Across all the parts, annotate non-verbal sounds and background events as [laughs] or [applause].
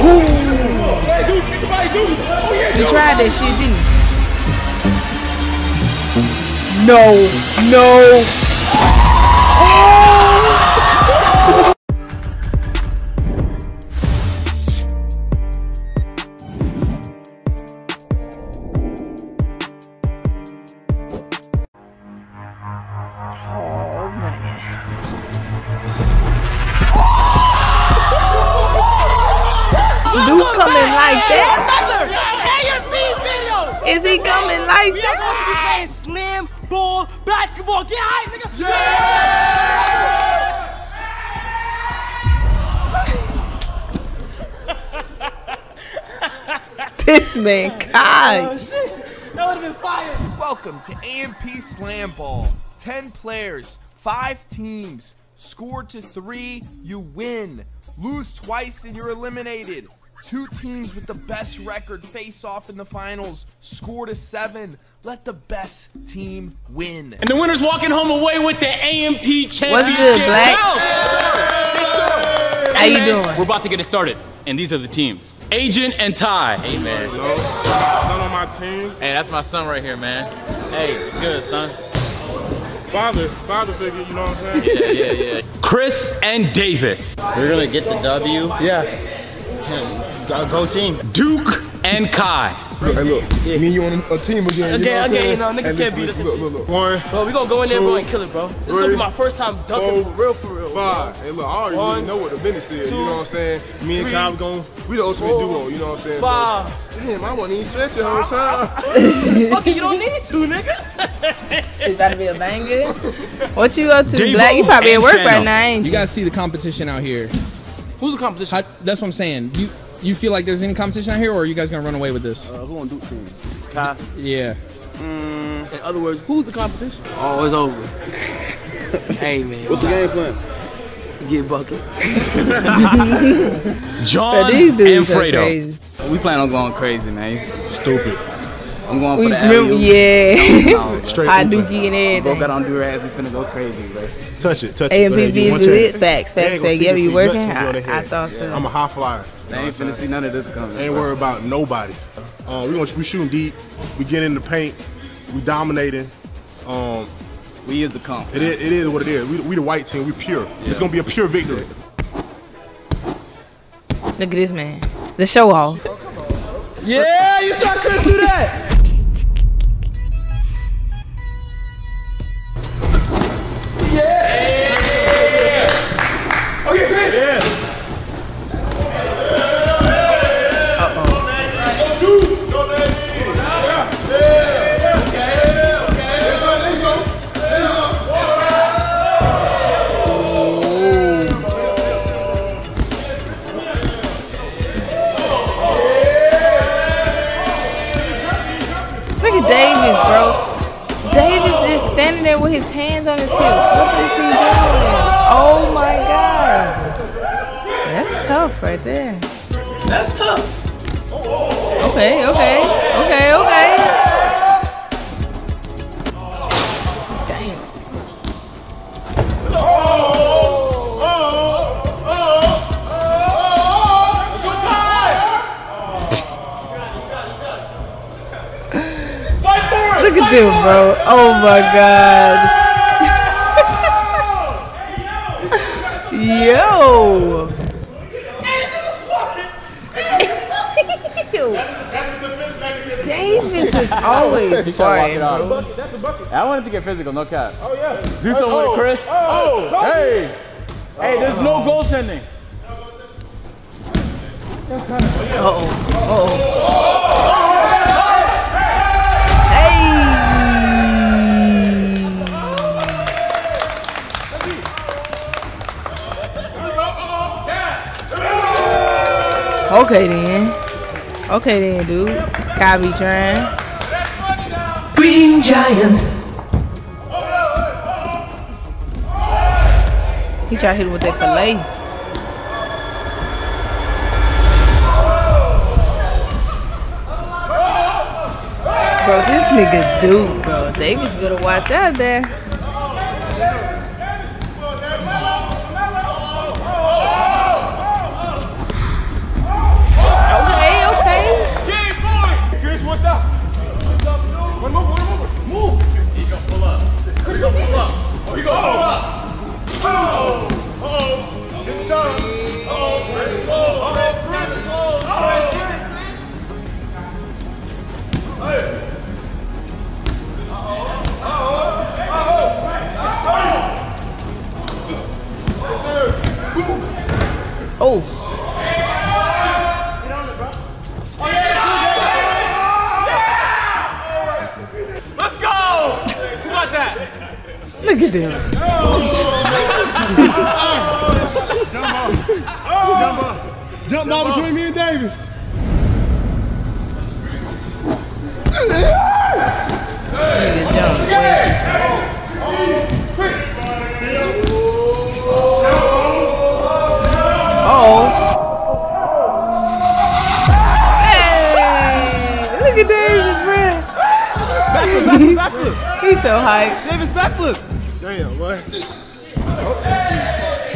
You tried that shit, didn't you? No, no. Basketball. Get high, nigga. [laughs] This man, God. Oh, that would have been fire. Welcome to AMP Slam Ball. 10 players, 5 teams. Score to 3, you win. Lose twice and you're eliminated. Two teams with the best record face off in the finals. Score to 7. Let the best team win. And the winner's walking home away with the AMP championship. What's good, Black? How you Man, doing? We're about to get it started. And these are the teams. Agent and Ty. Hey, man. Son on my team. Hey, that's my son right here, man. Hey, good, son. Father, father figure, you know what I'm saying? Yeah, yeah, yeah. Chris and Davis. We're gonna get the W. Yeah. Go, go team. Duke and Kai. Hey, look, me and you on a team again. Okay, know what saying? you know, niggas Hey, can't listen, beat us Look, look, look. One, Bro, we gonna go in there, bro, and kill it, bro. This is gonna be my first time dunking four, for real, for real. five. Hey, look, I already One, really know what the business is. two, you know what I'm saying? Me and three, Kyle going, we the ultimate four, duo. You know what I'm saying? Five. So, damn, I wasn't even stretching the whole time. Fuck [laughs] it, you don't need to, nigga. It's about to be a banger. What you up to, Black? You probably at work Fano. right now, ain't You you? guys see the competition out here. Who's the competition? How, that's what I'm saying. You you feel like there's any competition out here, or are you guys gonna run away with this? Uh, who on Duke team? Kai. Yeah. In other words, who's the competition? Oh, it's over. [laughs] hey, man. What's the game plan? Get bucket. [laughs] John and Fredo. We plan on going crazy, man. Stupid. I'm going We for the remember, yeah. No, [laughs] bro. [laughs] Straight High open. dookie and Broke everything. out on do-rags. We finna go crazy, bro. Touch it, touch it. AMP Go ahead, give is lit. chance. Facts, facts, ain't. Yeah, see you the working? I, their I head. thought so. I'm a high flyer. They ain't finna see none of this coming. Ain't worried about nobody. Uh, we gonna we shooting deep. We get in the paint. We dominating. Um, We is the comp. it is, it is what it is. We, we the white team. We pure. It's gonna be a pure victory. Look at this man. The show off. Yeah, you thought I couldn't do that. Hands on his hips. What is he doing? Oh my god. That's tough right there. That's tough. Okay, okay, okay, okay. Damn. Look at them, bro. Oh my god. Yo. Davis is [laughs] always He tried to quiet, walk it bro. off. I wanted to get physical, no cap. Oh yeah. Do something with oh. Chris. Oh. oh. Hey. Hey, there's no oh. goaltending. Uh-oh. Uh-oh. Okay then. Okay then, dude. Gotta be trying. Green Giant. He tried to hit him with that fillet. Bro, this nigga dude, bro. Davis better watch out there. Oh! Look at them. Jump ball between me and Davis. Nigga jump way too. Uh-oh. Hey! Look at Davis, man. [laughs] He's so hyped. Davis backflip. Damn, boy.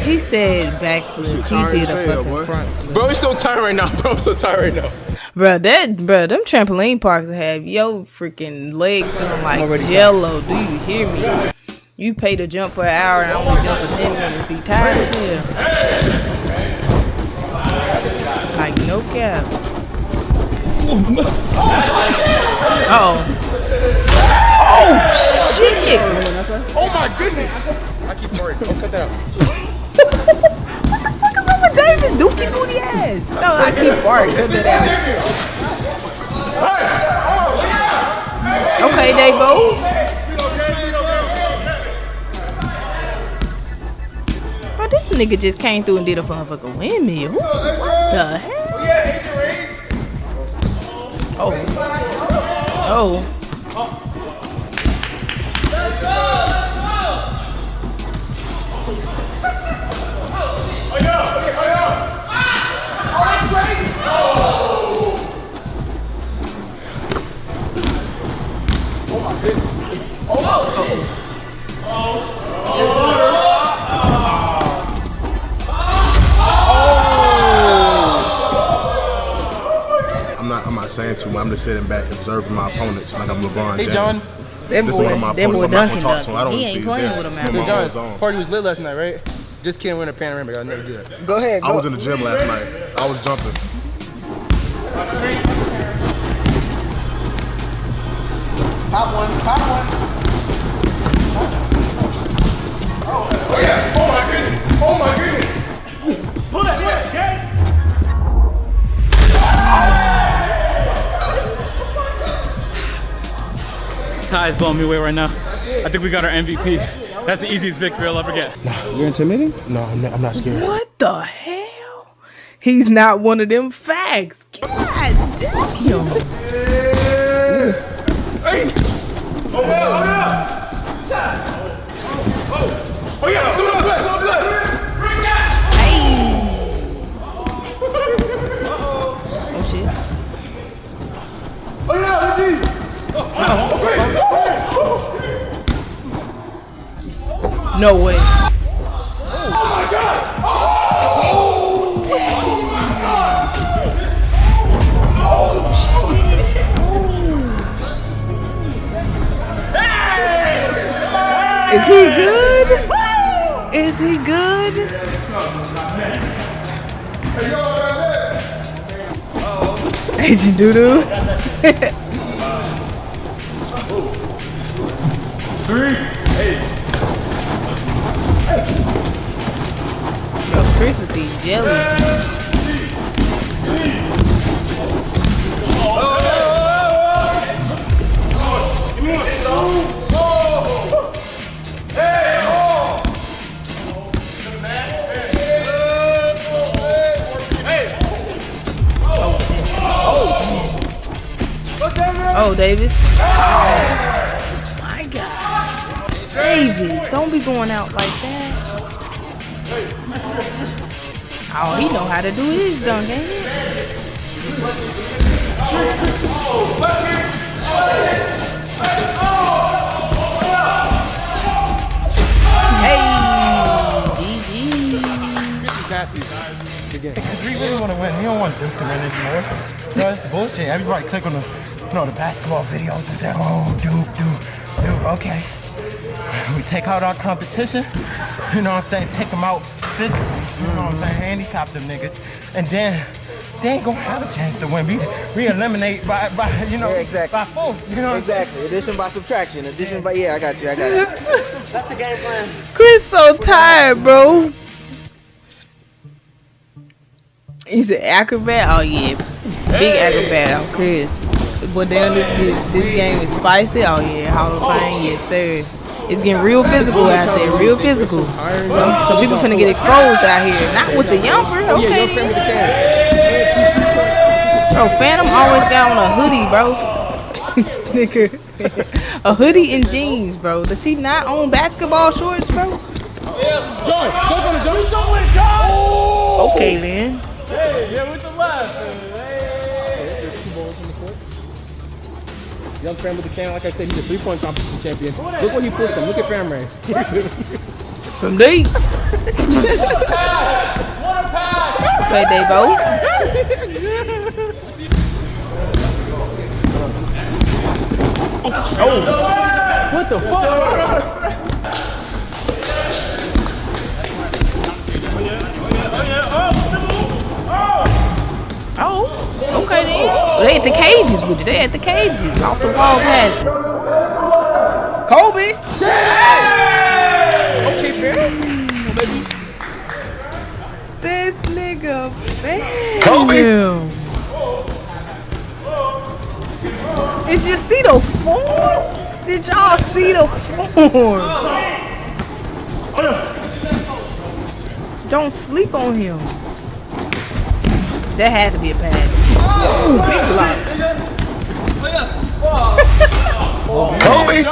He said backflip. tired He did a hell, fucking boy. front flip. Bro, he's so tired right now, [laughs] bro. I'm so tired right now. Bro, that bro, them trampoline parks have yo freaking legs feeling like already jello. Do you hear me? You pay to jump for an hour and I only jump for ten minutes. Be tired as hell. Like no cap. [laughs] Oh. Oh shit! My goodness. I keep worried. Don't cut that out. [laughs] what the fuck is up with Davis? Dookie booty ass. No, I keep farting. Cut that out. Okay, Davo. Bro, this nigga just came through and did a motherfucking windmill. What the hell? Oh. Oh. Saying too much. I'm just sitting back observing my opponents like I'm LeBron Hey, John. That This is one of my that boy opponents. I'm not gonna talk to him. I don't He ain't playing with him My out Hey, mom there. was John, party was lit last night, right? Just kidding, we're in a panoramic. I'll never do that. Go ahead. I was in the gym last night. I was jumping. Pop one, pop one. Oh. Oh yeah. Oh my goodness. Oh my goodness. Ty is blowing me away right now. I think we got our MVP. That's the easiest victory I'll ever get. Nah, You're intimidating? No, I'm not, I'm not scared. What the hell? He's not one of them facts. God damn. Hey! Oh yeah, Oh yeah! Shot! do it up, do it up. Oh shit. No way. Is he good? Is he good? Agent Doodoo. Yo, Chris with these jellies. Oh, Davis. Oh, my God. Davis, don't be going out like that. Oh, he know how to do his dunk, ain't he? Hey, GG. Because we really want to win. We don't want Duke to win anymore. It's bullshit. Everybody click on the, you know, the basketball videos and say, oh, Duke, Duke, Duke. Okay. [laughs] We take out our competition. You know what I'm saying? Take them out physically. You know what I'm saying? Handicap them niggas. And then they ain't gonna have a chance to win. We, we eliminate by, by you know, Yeah, exactly. by force. You know what I'm Exactly. Addition by subtraction. Addition by yeah, I got you. I got you. That's the game plan. Chris so tired, bro. He's an acrobat? Oh yeah. Big acrobat on Chris. But damn this this game is spicy. Oh yeah, Hall of oh. Fame, yes sir. It's getting real physical out there, real physical. Some, some people finna get exposed out here. Not with the Yumper, okay. Bro, Fanum always got on a hoodie, bro. [laughs] this nigga. a hoodie and jeans, bro. Does he not own basketball shorts, bro? Okay, man. Hey, yeah, with the left. Young Fam with the can, like I said, he's a three-point competition champion. Look what he put them. Look at Fam Ray. [laughs] From deep. Okay, they both. Oh. What the fuck? Okay then. Well, they at the cages with it. They at the cages. Off the wall passes. Kobe. Okay, fair. This nigga fam. Kobe. Did you see the form? Did y'all see the form? Don't sleep on him. That had to be a pass. Kobe.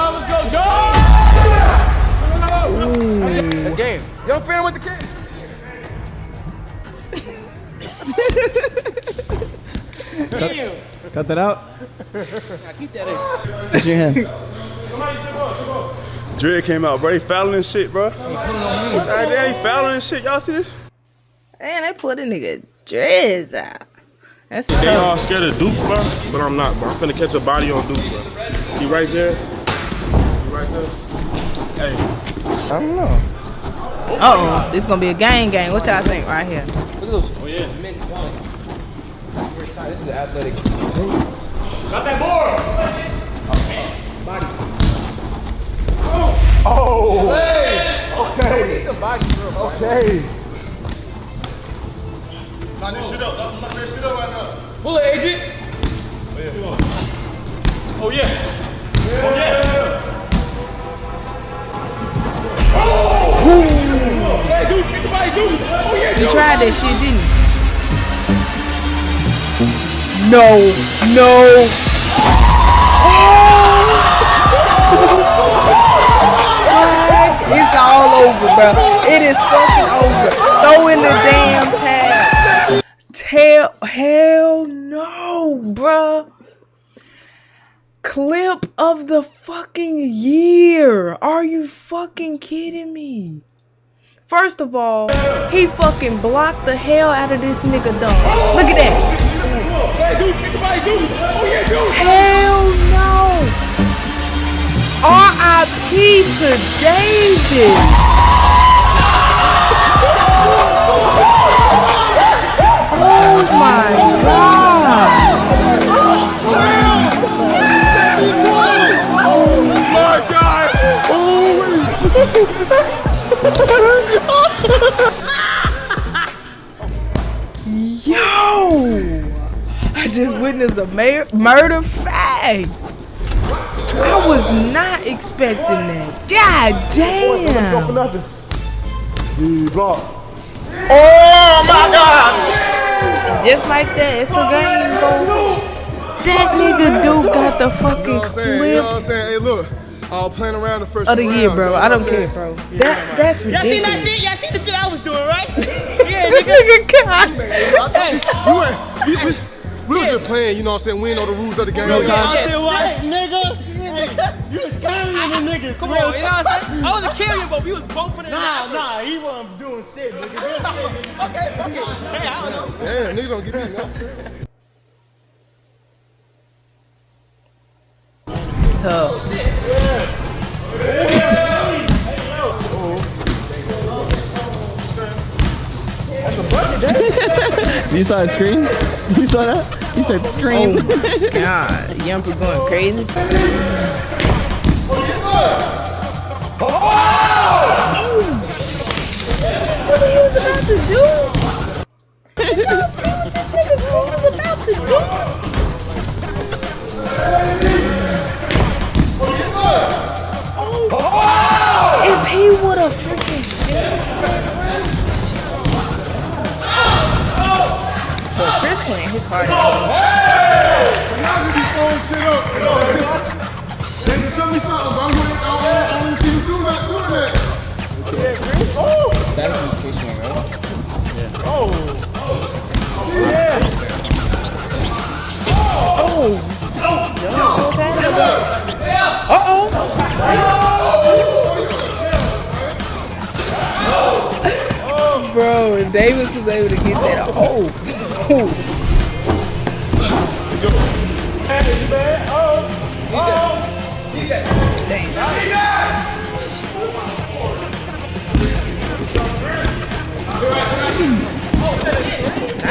That's game. Young Fam with the can. Damn. Cut that out. [laughs] I keep that in. Put your hand. Came out, bro. He fouling and shit, bro. God damn, he fouling and shit. Y'all see this? And they put a nigga dreads out. That's They all scared of Duke, bro. But I'm not, bro. I'm finna catch a body on Duke, bro. He right there. He right there. Hey. I don't know. Uh oh, this gonna be a gang gang. What y'all think right here? Oh, yeah. This is the athletic. Got that board. Oh. Hey. Okay. Body, bro. Okay. Knock this shit up. Knock this shit up right now. Pull it, agent. Oh, yes. Oh, yes. Hey, dude, get the body, dude. Oh, yeah, You dude. tried that shit, didn't you? No, no. What? It's all over, bro. It is fucking over. Throw in the damn tag. Tell, hell no, bruh. Clip of the fucking year. Are you fucking kidding me? First of all, he fucking blocked the hell out of this nigga dunk. Look at that. Hell no. R.I.P. to David. Oh my God! Oh [laughs] Yo! I just witnessed a mar- murder facts. I was not expecting that. God damn. nothing. The block. Oh my god! And just like that, it's a game, folks. That nigga dude got the fucking You know what clip I'm saying? Hey, look. I was playing around the first of the round, year, bro. you know I don't care, saying? bro. That that's Y'all seen that shit? Y'all seen the shit I was doing, right? [laughs] this nigga got. Hey, You ain't, we, we, we was just playing, you know what I'm saying? We ain't know the rules of the game. yeah, I did what? nigga. Hey, you was carrying the niggas. Come on, you know what I'm saying? I wasn't carrying, but we was both putting Nah, nah, he wasn't doing shit, nigga. okay, fuck it. Hey, I don't know. Damn, nigga don't give me nothing. Tough. You saw the screen? You saw that? He said screen. Oh my god, Yumper going crazy. Oh! Did you see what he was about to do? Did what this nigga was about to do? Oh, if he would have freaking finished that, be throwing shit up. That is fishing, right? Oh. Uh oh. Oh! Bro, if Davis was able to get that. Oh.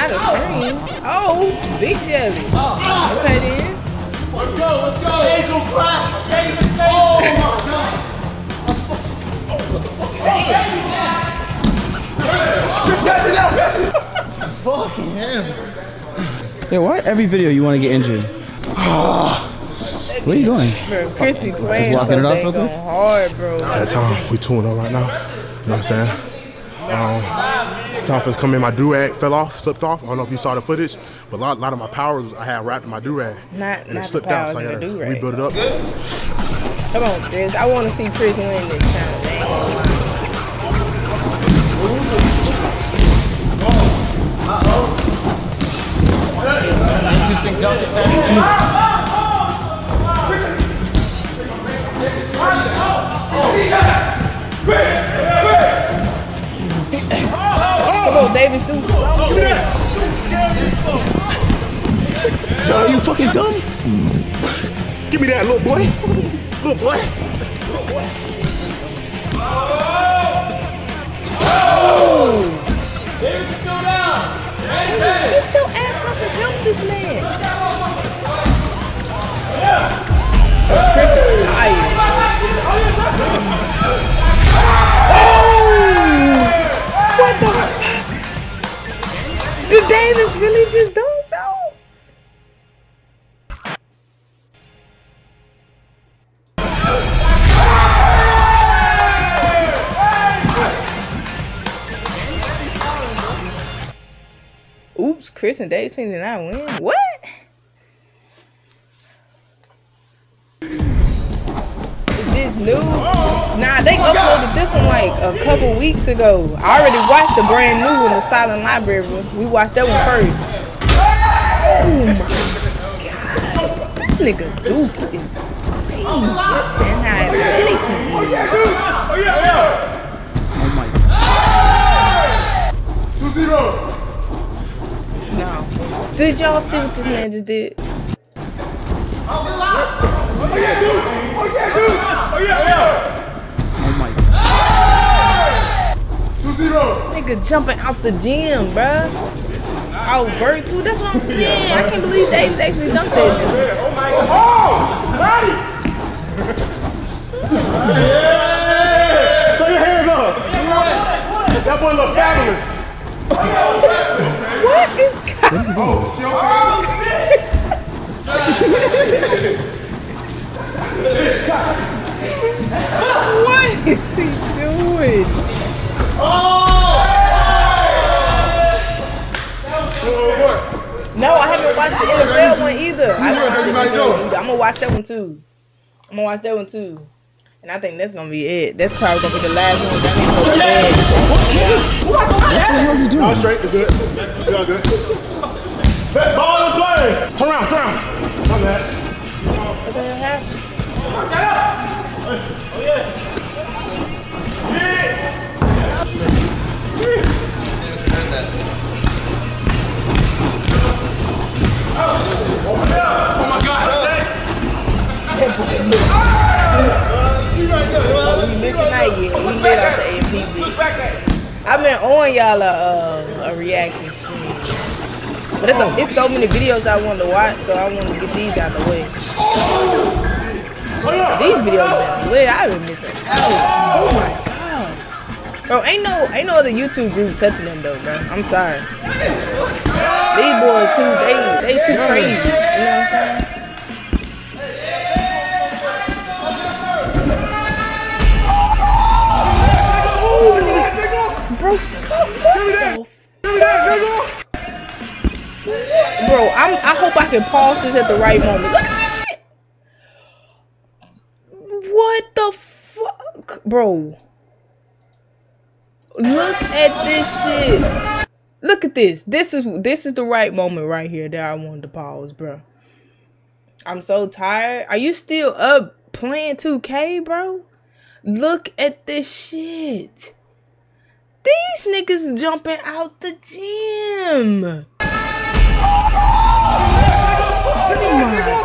Not a screen. Oh, big jelly. Okay then. Let's go, let's go. Ankle crack. Oh my God. Fucking hell. Yeah, why every video you want to get injured? what are you doing? Bro, Chris be playing so it off dang real quick? on hard, bro. That time, we 2 0 right now. You know what I'm saying? Um, it's time for us to come in. My do rag fell off, slipped off. I don't know if you saw the footage, but a lot, lot of my powers I had wrapped in my do rag. Not, And it not the slipped out, powers so I in the gotta do-rag. rebuild it up. Come on, Chris. I want to see Chris win this challenge. I ain't gonna lie. Come on, Davis, do something. Yo, you fucking dumb? Give me that, little boy. Little boy. Get your ass up and help this man. Chris Davis really just dunk though? Oops, Chris and Davis did not win. What? New? Nah, they uploaded this one like a couple weeks ago. I already watched the brand new in the silent library. one. We watched that one first. Oh my god. This nigga Duke is crazy, man. How athletic he is. Two zero. No. Did y'all see what this man just did? Oh, Two zero. Nigga jumping out the gym, bruh. Out bird too. That's what I'm saying. I can't believe Dave's actually dunked that jump. Throw your hands up. That boy look fabulous. [laughs] What is oh, going on? [laughs] Oh, shit. [laughs] What is he doing? No, I haven't watched the NFL one either. I haven't watched the one either. I'm gonna watch that one too. I'm gonna watch that one too. And I think that's gonna be it. That's probably gonna be the last one. That go to bed. All straight, you're good. You're good. Bet ball in play. Turn around, turn around. My bad. I've been on y'all a, uh, a reaction stream. But it's, a, it's so many videos I want to watch, so I want to get these out the way. These videos been lit. I've been missing out. Oh my god. Bro, ain't no ain't no other YouTube group touching them though, bro. I'm sorry. These boys too they they too crazy. You know what I'm saying? Bro, fuck Bro, I'm, I hope I can pause this at the right moment. Look at this shit. What the fuck, bro? Look at this shit. Look at this. This is this is the right moment right here that I wanted to pause, bro. I'm so tired. Are you still up playing 2K, bro? Look at this shit. These niggas jumping out the gym. Oh my god.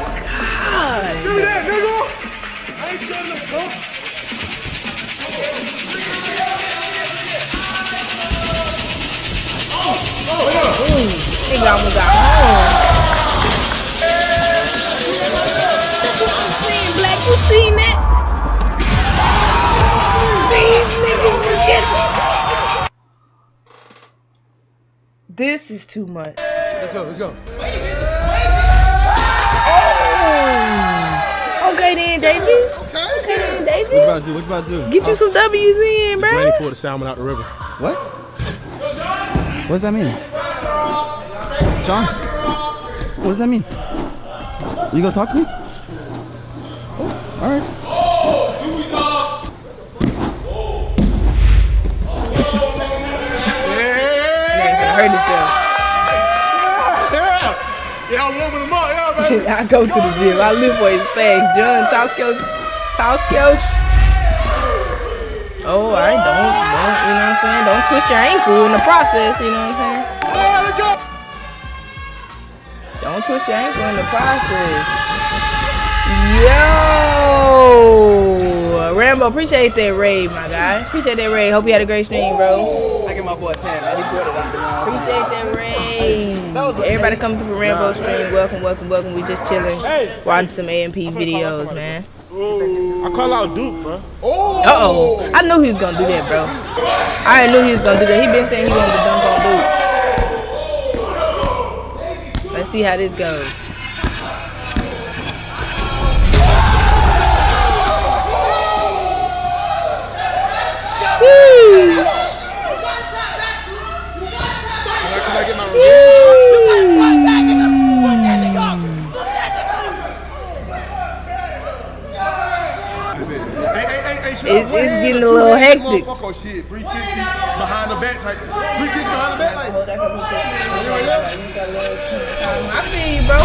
Ooh, nigga almost got home. I'm saying, Black. You seen that? These niggas is getting. This is too much. Let's go, let's go. Oh. Okay then, Davis. Okay then, Davies. What you about Davis. to do? What you about to do? Get you uh, some W's in, bro. Granny pulled the salmon out the river. What? What does that mean? John? What does that mean? You gonna talk to me? Oh, alright. [laughs] I go to the gym. I live for his facts. John, talk your, talk your. Oh, right. Don't, don't. You know what I'm saying? Don't twist your ankle in the process. You know what I'm saying? Don't twist your ankle in the process. Yo, Rambo, appreciate that raid, my guy. Appreciate that raid. Hope you had a great stream, bro. I give my boy a 10, man. He brought it up. Appreciate that raid. Everybody coming through for Rambo stream. Welcome, welcome, welcome. We just chilling, watching some AMP videos, man. I call out Duke, bro. Uh oh. I knew he was gonna do that, bro. I knew he was gonna do that. He been saying he wanted to dunk on Duke. Let's see how this goes. Woo! It's, it's getting a little hectic. Motherfucker, shit. 360 behind the back type. 360 behind the back, like. Oh, I feel you, bro.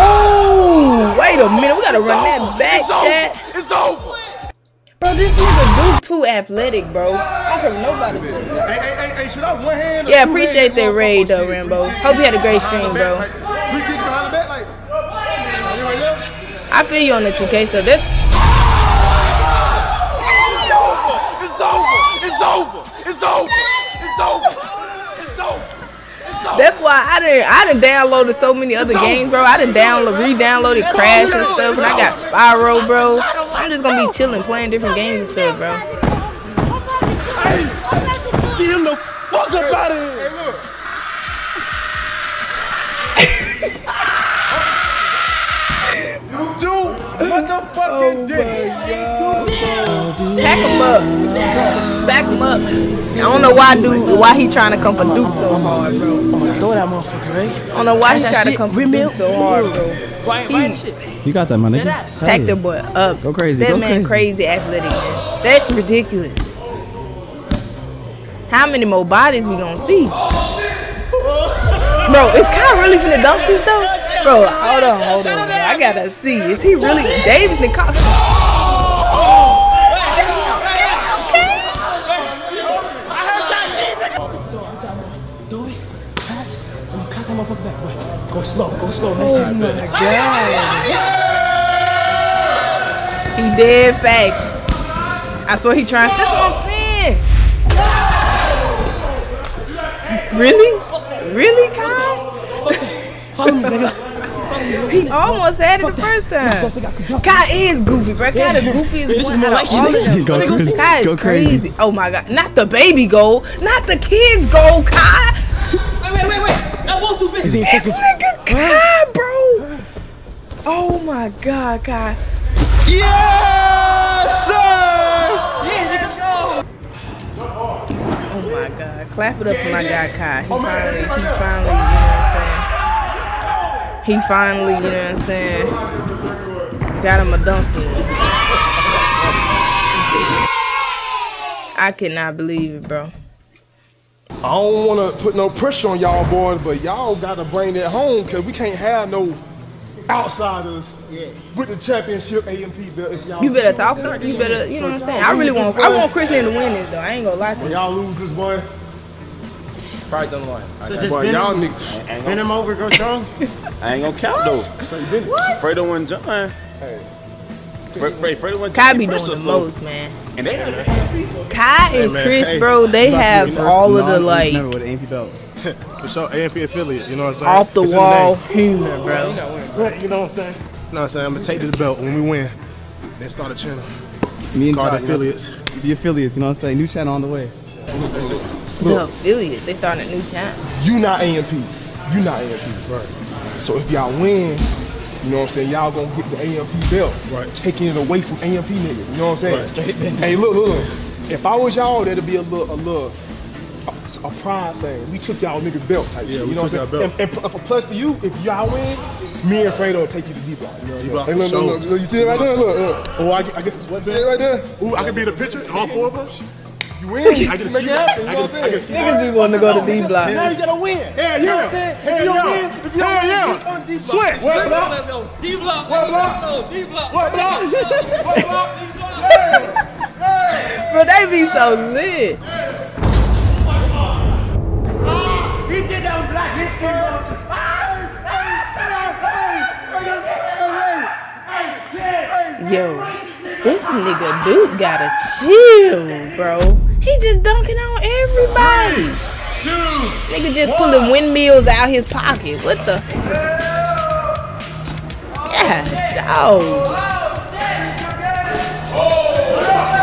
Oh, wait a minute. We gotta run that back, chat. It's over. Bro, this nigga Duke too athletic, bro. I don't nobody. Hey, hey, hey, hey, should I one hand? Yeah, appreciate that raid though, Rambo. Hope you had a great stream, bro. 360 behind the back, like. You right there? I feel you on the 2K stuff. That's that's why I didn't I didn't downloaded so many other games, bro. I didn't download re-downloaded Crash and stuff, and I got Spyro, bro. I'm just gonna be chilling, playing different games and stuff, bro. Get him the fuck up out of here. Motherfucking oh dick. Pack him up. Back him up. I don't know why dude why he trying to come for Duke so hard, bro. I'm gonna throw that motherfucker, right? I don't know why he trying to come for Remil- Duke so hard, bro. Why, why? You got that, my nigga. Pack the boy up. Go crazy, That go man crazy. crazy athletic, man. That's ridiculous. How many more bodies we gonna see? [laughs] Bro, is Kyle really finna dunk this though? Bro, hold on, hold on, man. I gotta see. Is he really Davis and Kyle? Go slow, go slow. Oh my god. He dead facts. I swear he trying. That's what I'm saying. Really? Really, Kai? Follow me, nigga. [laughs] He almost had it the first time. Kai is goofy, bro. Kai the goofiest This is one more out like of you, all of them. Go. Kai is Go crazy. crazy. Oh my god. Not the baby goal. Not the kids goal, Kai. Wait, wait, wait, wait. That ball too big. This nigga Kai, bro. Oh my God, Kai. Yes, sir! Yeah, niggas go! Oh my God. Clap it up for my guy Kai. He oh, finally, he finally, you know what I'm saying? He finally, you know what I'm saying? Got him a dunk in. I cannot believe it, bro. I don't want to put no pressure on y'all boys, but y'all got to bring that home because we can't have no outsiders with the championship AMP belt. If y'all You better talk. You better, you know what I'm saying? I really want, I want Christian to win this though. I ain't gonna lie to you. y'all lose this one, Probably done line. so just boy, y'all niggas. Bend him over, go strong. [laughs] I ain't gonna count though. Fredo and John. Hey. Fre- Fre- Fredo and Kai be doing the so- most, man. And they Kai and Chris, hey, bro, they you about to have be first. all of the No, like Never with AMP belt. For [laughs] sure, AMP affiliate, you know what I'm saying? off the It's wall name. humor, bro. Right, You know what I'm saying? You know what I'm saying? I'm gonna take this belt when we win. Then start a channel. Me and Call Chad, the affiliates. The affiliates, you know what I'm saying? New channel on the way. The affiliates, they starting a new channel. You not AMP. You not AMP. Right. So if y'all win, you know what I'm saying, y'all gonna get the AMP belt. Right. Taking it away from AMP niggas. You know what I'm saying? Right. [laughs] Hey, look, look, look. If I was y'all, that'd be a little, a little, a, a pride thing. We took y'all niggas belt type Yeah, shit. we You know what took I'm saying? belt. And, and, and plus to you, if y'all win, me and Fredo will take you to D block. You know what I'm D-block, saying? Hey, look, look, look, look, you see it right there? Look, look. Oh, I get, I get the sweatband. See it right there? Ooh, I can be the picture, all four of us. You win, I I can can make it happen. You know what I'm saying? Niggas be wanting to go to D block. Now you gotta win. Hell You know what. I'm saying? Hell If you don't yeah. win, if you don't Hell win, yeah. you on D block. Switch. What block? D block. What block? No, D block. What block? What block? [laughs] Bro, they be so lit. He did that on Black History Month. Yo, this nigga Duke gotta chill, bro. He just dunking on everybody. Nigga just pulling windmills out his pocket. What the? Yeah, dog.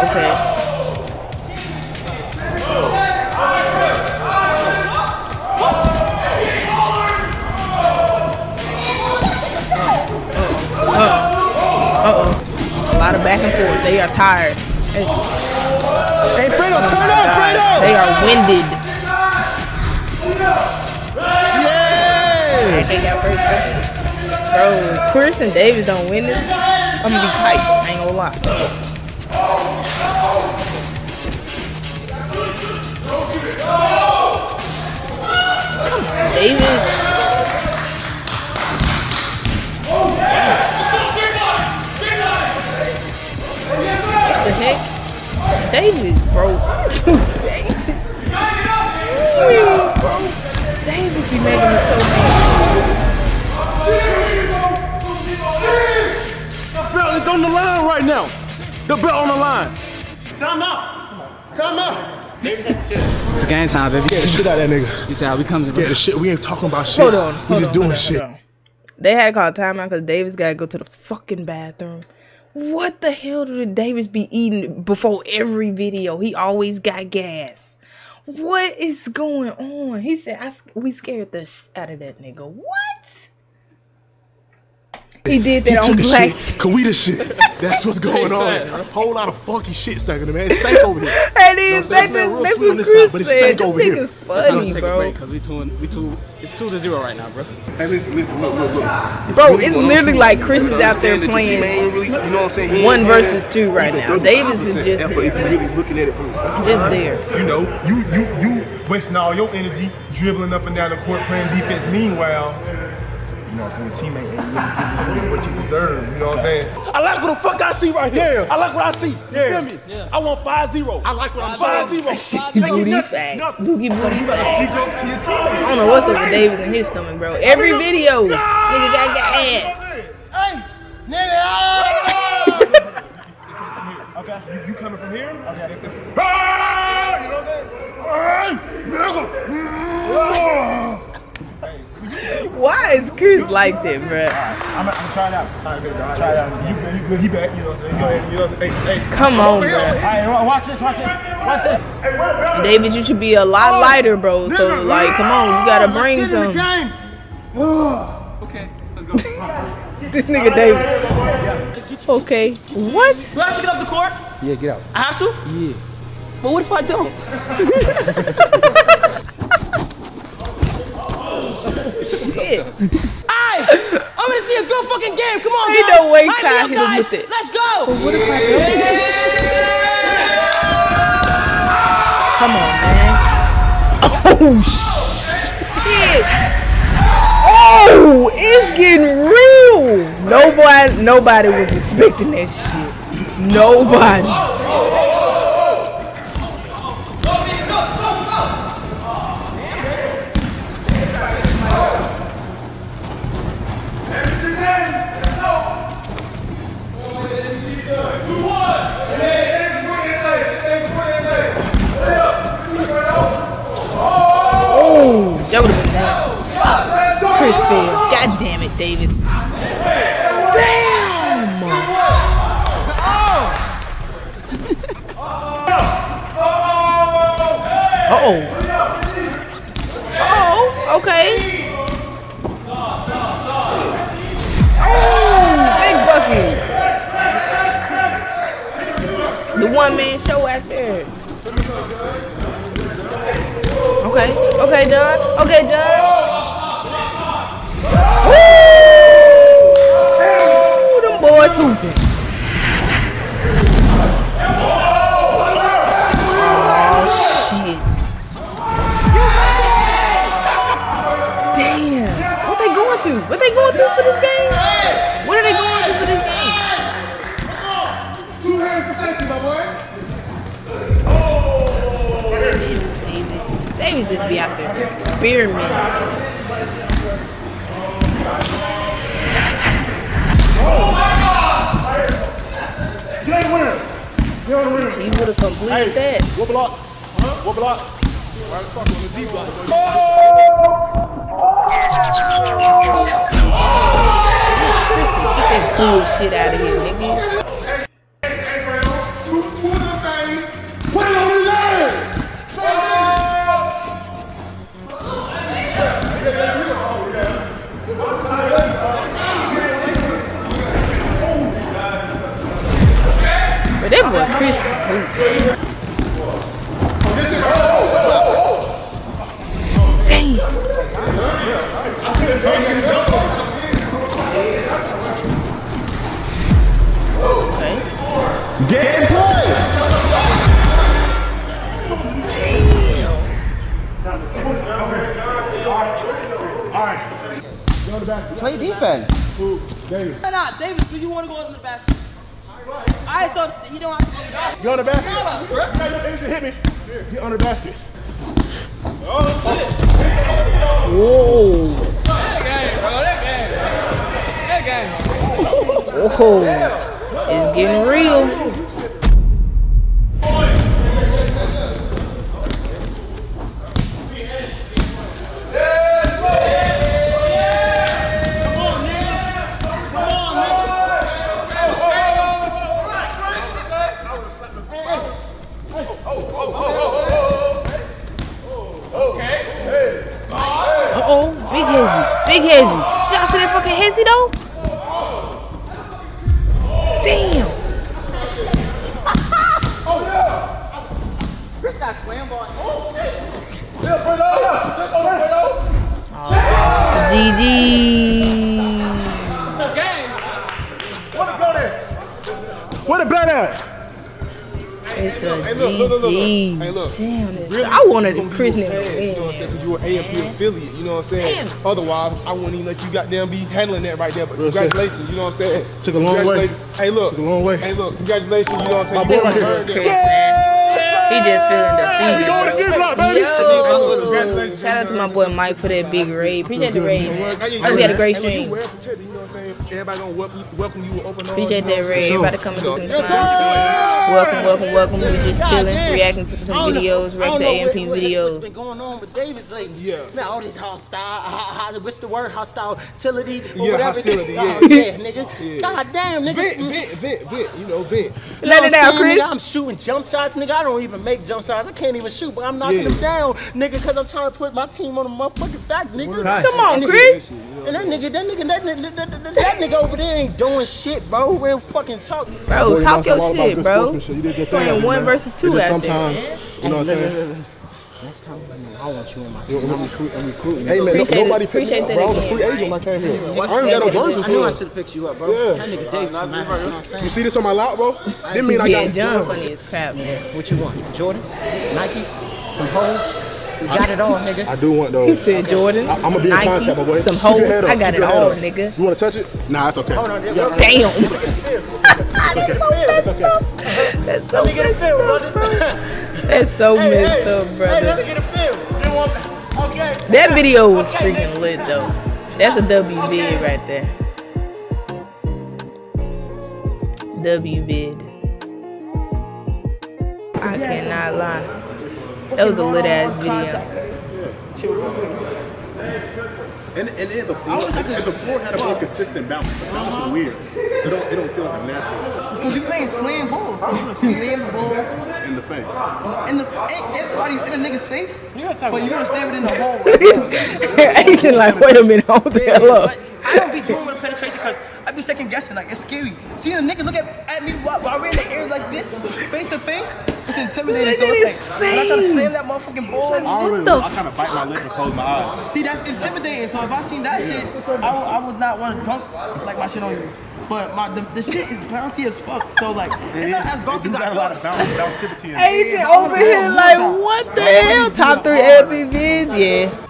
Okay. Uh-oh. A lot of back and forth. They are tired. It's, Hey, Fredo, oh turn up, Fredo. They are winded. Yeah. They got very pressure. Bro, Chris and Davis don't win this. I'm gonna be tight. I ain't gonna lie. Come on, Davis. Davis, bro. [laughs] Davis. Ooh, bro. Davis be making me so mad. The belt is on the line right now. The belt on the line. Time out. Time out. It's game time, baby. Get the shit out of that nigga. You see how we come to Get the shit. We ain't talking about shit. Hold on. We just on, doing hold on, shit. hold on. They had to call a timeout because Davis got to go to the fucking bathroom. What the hell did Davis be eating before every video? He always got gas. What is going on? He said, I, "We scared the sh- out of that nigga." What? He did that He on took a Black. shit. Kawita shit. That's what's [laughs] going on. A whole lot of funky shit stuck in the man. It's stank over here. [laughs] And You know he's what I'm like, It that's what Chris side, but it said. This over here. nigga's Let's let's take a bro. break because we two, we two, it's two to zero right now, bro. Hey, listen, listen, look, look, look. Bro, it's literally like Chris is out there playing Really, you know what I'm saying? One versus two right now. Davis is just effort if there. you really looking at it from the side. Just there. You know, you you you wasting all your energy dribbling up and down the court playing defense. Meanwhile, you know what I'm saying, teammate ain't really giving you what you deserve. You know what I'm saying? I like what the fuck I see right here. I like what I see. You Yeah. feel me? I want 5-0. I like what I'm saying. 5-0. Booty facts. Boogie booty facts. Speak up to your. I don't know what's up with Davis and his stomach, bro. Every video, nigga got gas. Hey, nigga. ah! Okay. You, you coming from here? Okay. Ah, you know what I'm saying? Hey, nigga. [laughs] Why is Chris like that, bro? I'm, I'm trying out. All right, good. I'll try it out. You, you good? He back. You know what I'm saying? You know what I'm saying? Hey, hey. Come on, bro. over. All right, watch this, watch this, watch this. Hey. Davis, you should be a lot oh, lighter, bro. So, like, come on, you gotta bring Let's get in the some. game. [sighs] Okay, let's go. [laughs] This nigga Davis. Okay. What? Do I have to get off the court? Yeah, get out. I have to? Yeah. But what if I don't? [laughs] Shit. Aye! I'm gonna see a good fucking game. Come on, Ain't guys. no way Hype Kai hit him with it. Let's go. But what if I don't? Come on, man. Oh shit. Oh, it's getting real. Nobody, nobody was expecting that shit. Nobody. Chris failed. God damn it, Davis. Damn. Uh-oh. Oh, okay. Oh, big buckets. The one man show out there. Okay, okay, John. Okay, John. Hooping. Oh shit. Damn. What they going to? What they going to for this game? What are they going to for this game? Two hands for safety, my boy. Oh. Davis. Davis just be out there experimenting. You He would have completed that. What block? Huh? What block? Right, fuck on the D block. Chrissy, get that bullshit out of here, can hoop. Damn. Okay. Get play. Damn. Go on basket. Play defense. Who? Davis. Nah, nah, Davis, do you want to go into the basket? I thought he don't have to go to the basket. Get on the basket. Hey, look, Davis, hit me. Get on the basket. Whoa. Whoa. It's getting real. Chris your nigga You know what I'm saying? Because you were AMP affiliate, you know what I'm saying? Otherwise, I wouldn't even let you goddamn be handling that right there. But Real shit. congratulations, you know what I'm saying? Took a long way. Congratulations. Hey, look. Took a long way. Hey, look. Congratulations, you know what I'm saying? My boy right here. Chris, man. He just feeling defeated. You going to block, baby. Yo, shout out to my boy Mike for that big raid. Appreciate the raid, man. I hope you had a great stream. Everybody gonna welcome, welcome you with open arms. Appreciate that what I'm raid. saying? Everybody coming You know, through them smiles. Welcome, welcome, welcome. We just chilling, reacting to some videos, reacting to AMP What's videos. What's been going on with Davis lately? Yeah. Man, all this hostile, how, how, what's the word? Hostility or Yeah, whatever. hostility, Oh, yeah. yeah, nigga. [laughs] Yeah. God damn, nigga. Vent, vent, vent, vent, you know, vent. You Let know it out, Chris. nigga? I'm shooting jump shots, nigga. I don't even make jump shots. I can't even shoot, but I'm knocking Yeah. them down, nigga, because I'm trying to put my team on the motherfucking back, nigga. Come on, And nigga- Chris. And that nigga, that nigga, that, nigga- that, that, that, that nigga over there ain't doing shit, bro. Real fucking talk. Bro, talk your shit, bro. You did your Playing one man. versus two just out there. sometimes, man. You know what I'm saying? look, look. Next time, I want you in my You- team. I'm recruiting. I'm recruiting. Hey man, Appreciate nobody picked me up, bro. I was a free agent when I came here. I ain't got no Yeah, jerseys I knew I should have picked you up, bro. Yeah. That nigga Dave, you know what I'm saying? You see this on my lap, bro? Didn't mean I Yeah, got John funny as crap, man. What you want? Jordans? Nikes? Some hoes? You got it all, nigga. I do want those. He said Jordans, I'm gonna be in contact, my boy. Nikes, some Keep hoes. head. I got it all, up. nigga. You want to touch it? Nah, it's okay. Hold on, Yeah, yeah, Damn. [laughs] That's so messed up. That's so Let me get a messed up, brother. [laughs] That's so Hey, messed hey, up, Hey, let brother. me get a feel. You want, okay. That video was Okay, freaking nigga. lit though. That's a W vid right there. W vid. I cannot lie. That was a lit ass video. And, and, and the floor, and the floor had a more consistent bounce. The bounce was weird. It don't, it don't feel like a natural Because you're playing slam balls. So you gonna slam the balls in the face. in the ain't, ain't somebody in a nigga's face. But you gonna slam it in the hole. Agent [laughs] like, wait a minute, hold the hell up. I don't be doing with penetration because I be second guessing. Like it's scary. Seeing a nigga look at, at me while, while we're in the air like this, face to face, it's intimidating. Look so at it's his like, when I try to slam that motherfucking ball. What really, the I kind of bite my lip and close my eyes. See, that's intimidating. So if I seen that shit, I would, I would not want to dunk like my shit on you. But my the, the shit is bouncy as fuck. So like, it's not as bouncy as I got a lot of thought. bounce, bounceivity. Agent over here like, what the hell? Top three LP vids? Yeah.